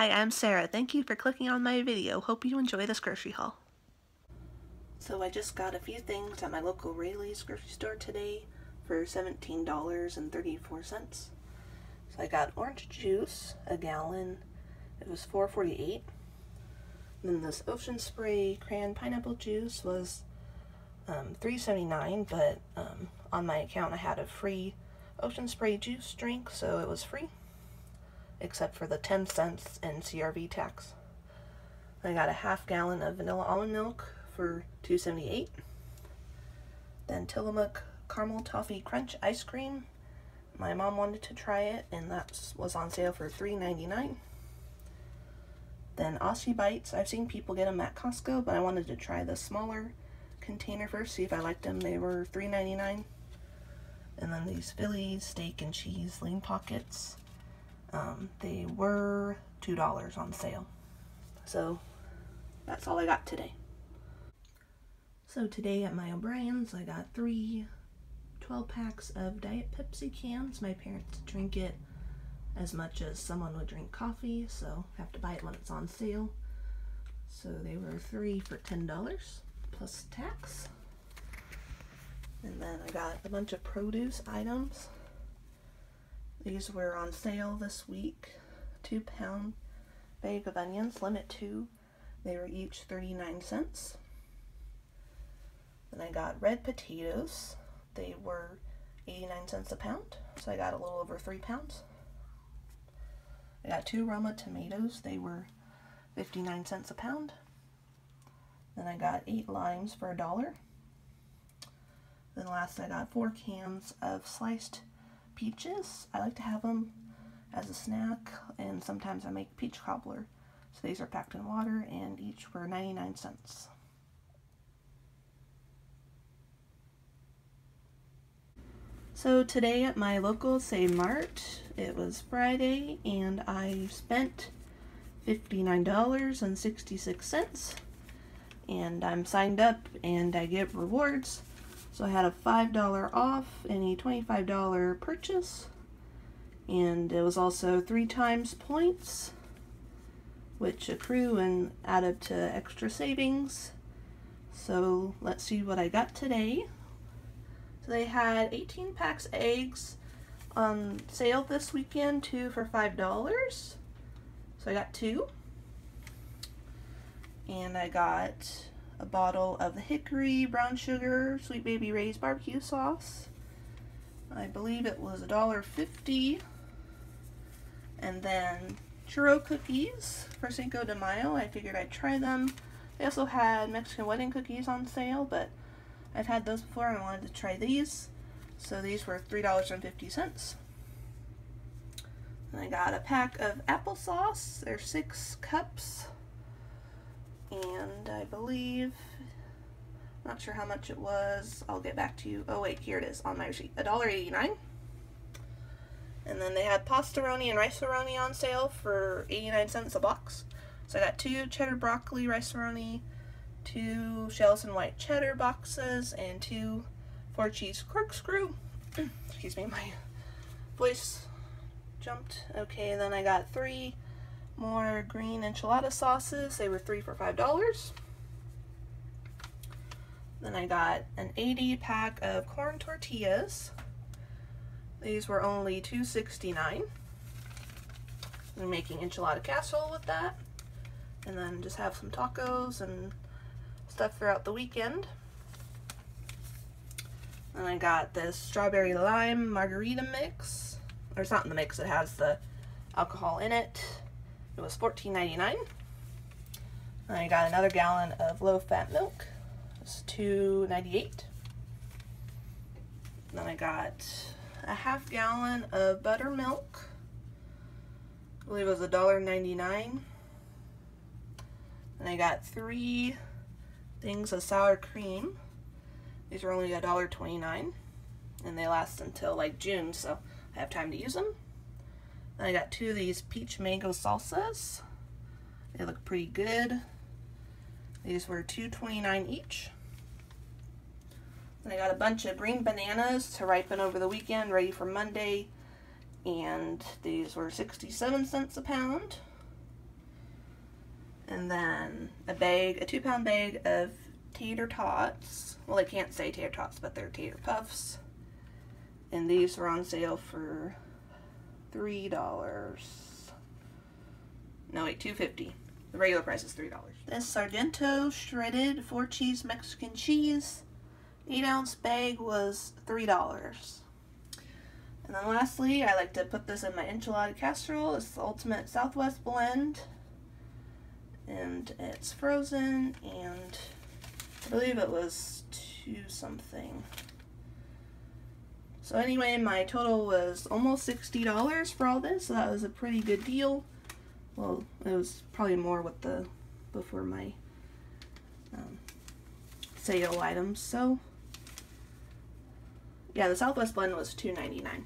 Hi, I'm Sarah. Thank you for clicking on my video. Hope you enjoy this grocery haul. So I just got a few things at my local Raley's grocery store today for $17.34. So I got orange juice, a gallon. It was $4.48. Then this Ocean Spray cran pineapple juice was um, $3.79, but um, on my account I had a free Ocean Spray juice drink, so it was free, except for the 10 cents in CRV tax. I got a half gallon of vanilla almond milk for $2.78. Then Tillamook caramel toffee crunch ice cream. My mom wanted to try it, and that was on sale for $3.99. Then Aussie Bites. I've seen people get them at Costco, but I wanted to try the smaller container first, see if I liked them. They were $3.99. And then these Phillies steak and cheese lean pockets. Um, they were $2 on sale. So that's all I got today. So today at my O'Brien's, I got three 12 packs of Diet Pepsi cans. My parents drink it as much as someone would drink coffee, so have to buy it when it's on sale. So they were three for $10 plus tax. And then I got a bunch of produce items. These were on sale this week. Two pound bag of onions, limit two. They were each 39 cents. Then I got red potatoes. They were 89 cents a pound, so I got a little over three pounds. I got two Roma tomatoes. They were 59 cents a pound. Then I got eight limes for a dollar. Then last I got four cans of sliced peaches. I like to have them as a snack and sometimes I make peach cobbler. So these are packed in water and each were 99 cents. So today at my local Save Mart, it was Friday and I spent $59.66 and I'm signed up and I get rewards. So I had a $5 off any $25 purchase and it was also three times points which accrue and add up to extra savings. So let's see what I got today. So they had 18 packs eggs on sale this weekend, two for $5. So I got two. And I got a bottle of the Hickory Brown Sugar Sweet Baby Ray's barbecue sauce. I believe it was $1.50. And then churro cookies for Cinco de Mayo. I figured I'd try them. They also had Mexican wedding cookies on sale, but I've had those before and I wanted to try these. So these were $3.50. And I got a pack of applesauce. There's six cups. And I believe, not sure how much it was. I'll get back to you. Oh wait, here it is on my receipt. $1.89. And then they had pastaroni and rice-a-roni on sale for 89 cents a box. So I got two cheddar broccoli rice-a-roni, two shells and white cheddar boxes, and two four cheese corkscrew. Excuse me, my voice jumped. Okay, then I got three more green enchilada sauces. They were three for five dollars. Then I got an 80 pack of corn tortillas. These were only $2.69. I'm making enchilada casserole with that. And then just have some tacos and stuff throughout the weekend. And I got this strawberry lime margarita mix. Or it's not in the mix, it has the alcohol in it. It was $14.99. And I got another gallon of low-fat milk. It's $2.98. Then I got a half gallon of buttermilk. I believe it was $1.99. And I got three things of sour cream. These are only $1.29 and they last until like June, so I have time to use them. I got two of these peach mango salsas. They look pretty good. These were $2.29 each. Then I got a bunch of green bananas to ripen over the weekend, ready for Monday. And these were 67 cents a pound. And then a bag, a two pound bag of tater tots. Well, I can't say tater tots, but they're tater puffs. And these were on sale for three dollars. No, wait, two fifty. The regular price is three dollars. This Sargento shredded four cheese Mexican cheese, eight ounce bag was three dollars. And then lastly, I like to put this in my enchilada casserole. It's the ultimate Southwest blend. And it's frozen and I believe it was two something. So anyway, my total was almost $60 for all this, so that was a pretty good deal. Well, it was probably more with the, before my um, sale items, so yeah, the Southwest blend was $2.99.